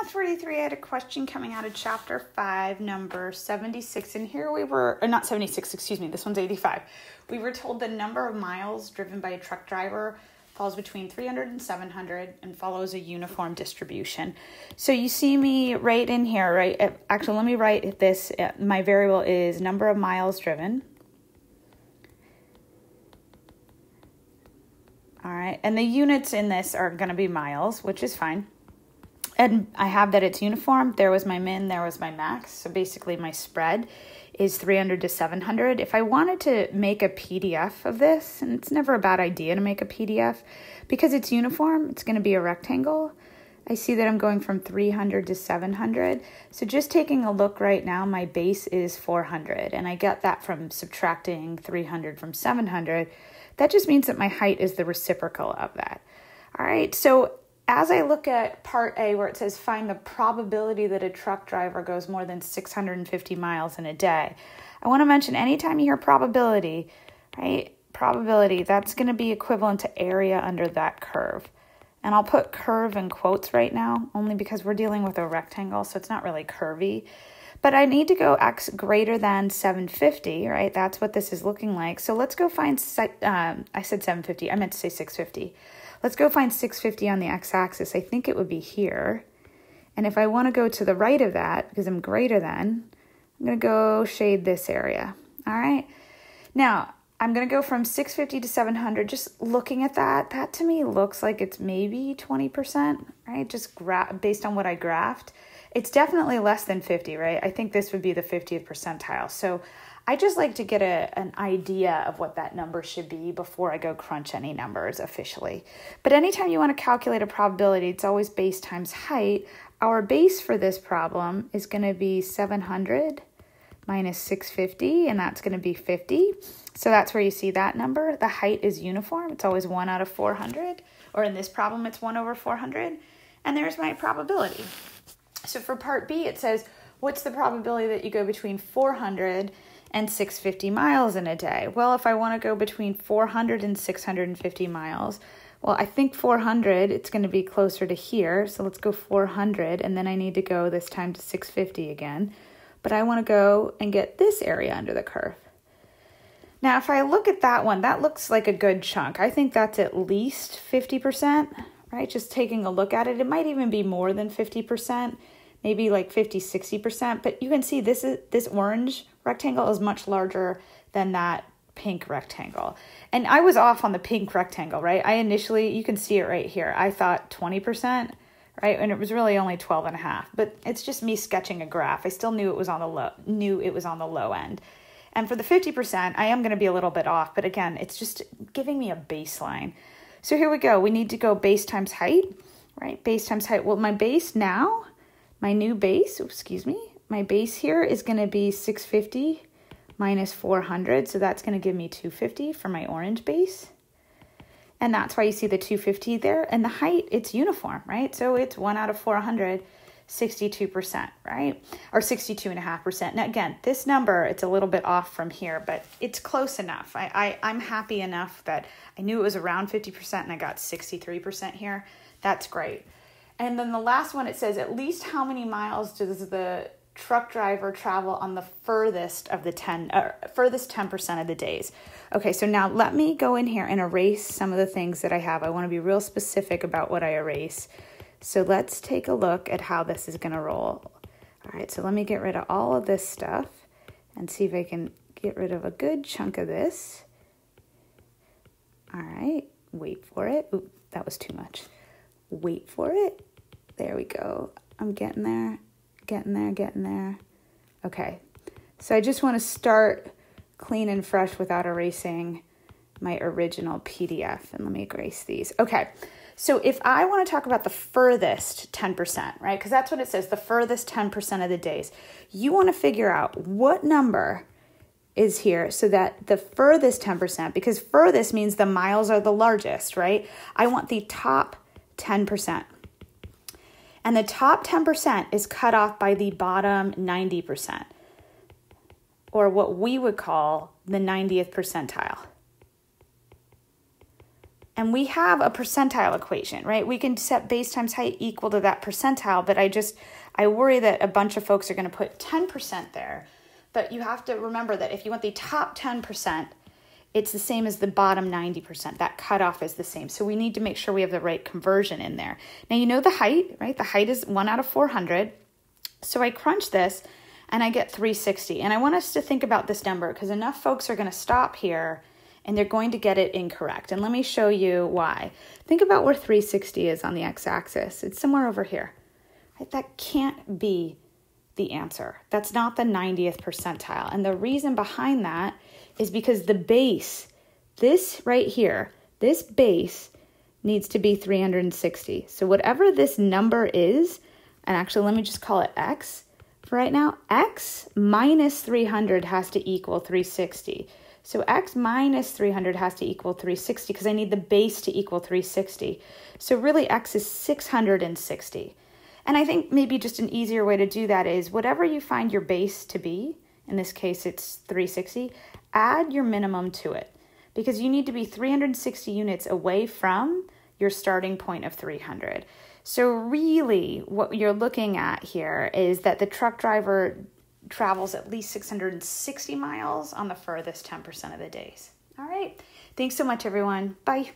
Math 43, I had a question coming out of chapter 5, number 76. And here we were, or not 76, excuse me, this one's 85. We were told the number of miles driven by a truck driver falls between 300 and 700 and follows a uniform distribution. So you see me right in here, right? Uh, actually, let me write this. Uh, my variable is number of miles driven. All right, and the units in this are going to be miles, which is fine and I have that it's uniform. There was my min, there was my max. So basically my spread is 300 to 700. If I wanted to make a PDF of this, and it's never a bad idea to make a PDF, because it's uniform, it's going to be a rectangle. I see that I'm going from 300 to 700. So just taking a look right now, my base is 400, and I get that from subtracting 300 from 700. That just means that my height is the reciprocal of that. All right, so as I look at part A, where it says find the probability that a truck driver goes more than 650 miles in a day, I want to mention anytime you hear probability, right? Probability, that's going to be equivalent to area under that curve. And I'll put curve in quotes right now, only because we're dealing with a rectangle, so it's not really curvy. But I need to go x greater than 750, right? That's what this is looking like. So let's go find, um, I said 750, I meant to say 650. Let's go find 650 on the x-axis. I think it would be here. And if I want to go to the right of that, because I'm greater than, I'm going to go shade this area. All right. Now, I'm going to go from 650 to 700. Just looking at that, that to me looks like it's maybe 20%, right? Just gra- based on what I graphed. It's definitely less than 50, right? I think this would be the 50th percentile. So I just like to get a, an idea of what that number should be before I go crunch any numbers officially. But anytime you want to calculate a probability, it's always base times height. Our base for this problem is going to be 700 minus 650, and that's going to be 50. So that's where you see that number. The height is uniform. It's always 1 out of 400, or in this problem, it's 1 over 400. And there's my probability. So for part B, it says, what's the probability that you go between 400 and 650 miles in a day. Well, if I want to go between 400 and 650 miles, well, I think 400, it's going to be closer to here. So let's go 400, and then I need to go this time to 650 again. But I want to go and get this area under the curve. Now, if I look at that one, that looks like a good chunk. I think that's at least 50%, right? Just taking a look at it, it might even be more than 50%, maybe like 50, 60%. But you can see this is this orange rectangle is much larger than that pink rectangle. And I was off on the pink rectangle, right? I initially, you can see it right here. I thought 20%, right? And it was really only 12 and a half, but it's just me sketching a graph. I still knew it was on the low, knew it was on the low end. And for the 50%, I am going to be a little bit off, but again, it's just giving me a baseline. So here we go. We need to go base times height, right? Base times height. Well, my base now, my new base, excuse me, my base here is going to be 650 minus 400, so that's going to give me 250 for my orange base. And that's why you see the 250 there. And the height, it's uniform, right? So it's 1 out of 400, 62%, right? Or 62.5%. Now, again, this number, it's a little bit off from here, but it's close enough. I, I, I'm happy enough that I knew it was around 50% and I got 63% here. That's great. And then the last one, it says at least how many miles does the truck driver travel on the furthest of the 10 uh, furthest 10% of the days. Okay, so now let me go in here and erase some of the things that I have. I want to be real specific about what I erase. So let's take a look at how this is going to roll. All right, so let me get rid of all of this stuff and see if I can get rid of a good chunk of this. All right, wait for it. Ooh, that was too much. Wait for it. There we go. I'm getting there getting there, getting there. Okay, so I just want to start clean and fresh without erasing my original PDF. And let me erase these. Okay, so if I want to talk about the furthest 10%, right, because that's what it says, the furthest 10% of the days, you want to figure out what number is here so that the furthest 10%, because furthest means the miles are the largest, right? I want the top 10%. And the top 10% is cut off by the bottom 90%, or what we would call the 90th percentile. And we have a percentile equation, right? We can set base times height equal to that percentile, but I just, I worry that a bunch of folks are going to put 10% there. But you have to remember that if you want the top 10%, it's the same as the bottom 90%. That cutoff is the same. So we need to make sure we have the right conversion in there. Now, you know the height, right? The height is 1 out of 400. So I crunch this and I get 360. And I want us to think about this number because enough folks are going to stop here and they're going to get it incorrect. And let me show you why. Think about where 360 is on the x-axis. It's somewhere over here. Right? That can't be the answer. That's not the 90th percentile. And the reason behind that is because the base, this right here, this base needs to be 360. So whatever this number is, and actually let me just call it x for right now, x minus 300 has to equal 360. So x minus 300 has to equal 360 because I need the base to equal 360. So really x is 660. And I think maybe just an easier way to do that is whatever you find your base to be, in this case it's 360, add your minimum to it because you need to be 360 units away from your starting point of 300. So, really, what you're looking at here is that the truck driver travels at least 660 miles on the furthest 10% of the days. All right. Thanks so much, everyone. Bye.